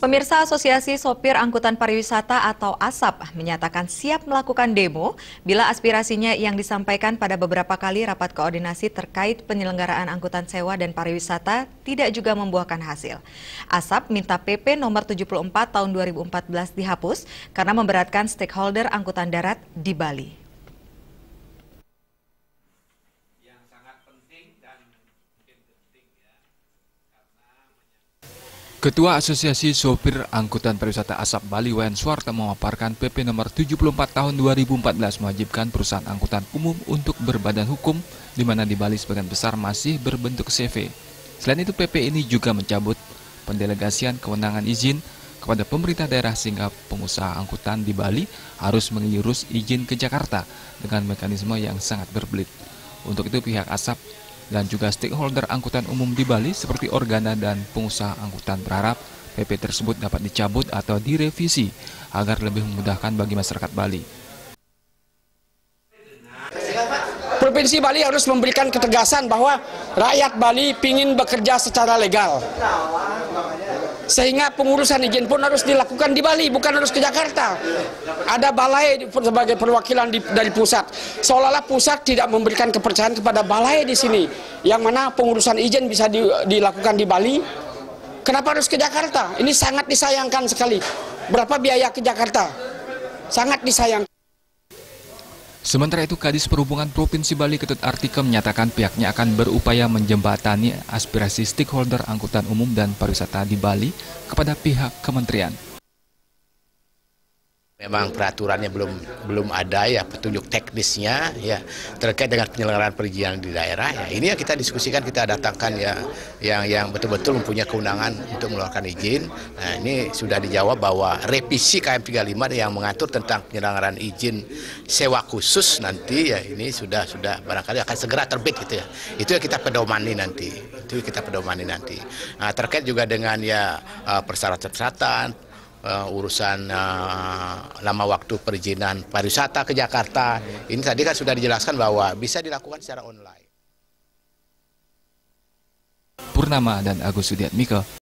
Pemirsa Asosiasi Sopir Angkutan Pariwisata atau ASAP menyatakan siap melakukan demo bila aspirasinya yang disampaikan pada beberapa kali rapat koordinasi terkait penyelenggaraan angkutan sewa dan pariwisata tidak juga membuahkan hasil. ASAP minta PP nomor 74 tahun 2014 dihapus karena memberatkan stakeholder angkutan darat di Bali. Ketua Asosiasi Sopir Angkutan Pariwisata Asap Bali Wayan Suwarta memaparkan PP nomor 74 tahun 2014 mewajibkan perusahaan angkutan umum untuk berbadan hukum di mana di Bali sebagian besar masih berbentuk CV. Selain itu PP ini juga mencabut pendelegasian kewenangan izin kepada pemerintah daerah sehingga pengusaha angkutan di Bali harus mengurus izin ke Jakarta dengan mekanisme yang sangat berbelit. Untuk itu pihak ASAP dan juga stakeholder angkutan umum di Bali seperti organa dan pengusaha angkutan berharap PP tersebut dapat dicabut atau direvisi agar lebih memudahkan bagi masyarakat Bali. Provinsi Bali harus memberikan ketegasan bahwa rakyat Bali ingin bekerja secara legal sehingga pengurusan izin pun harus dilakukan di Bali bukan harus ke Jakarta. Ada balai sebagai perwakilan di, dari pusat. Seolah-olah pusat tidak memberikan kepercayaan kepada balai di sini. Yang mana pengurusan izin bisa di, dilakukan di Bali. Kenapa harus ke Jakarta? Ini sangat disayangkan sekali. Berapa biaya ke Jakarta? Sangat disayangkan Sementara itu, Kadis Perhubungan Provinsi Bali Ketut Artika menyatakan pihaknya akan berupaya menjembatani aspirasi stakeholder angkutan umum dan pariwisata di Bali kepada pihak kementerian. Memang peraturannya belum belum ada ya petunjuk teknisnya ya terkait dengan penyelenggaraan perizinan di daerah ya ini yang kita diskusikan kita datangkan ya yang yang betul-betul mempunyai keundangan untuk mengeluarkan izin. Nah ini sudah dijawab bahwa revisi KM 35 yang mengatur tentang penyelenggaraan izin sewa khusus nanti ya ini sudah sudah barangkali akan segera terbit gitu ya. Itu yang kita pedomani nanti. Itu yang kita pedomani nanti. Nah, terkait juga dengan ya eh, persyaratan-persyaratan uh, urusan uh, lama waktu perizinan pariwisata ke Jakarta. Ini tadi kan sudah dijelaskan bahwa bisa dilakukan secara online. Purnama dan Agus Sudiatmiko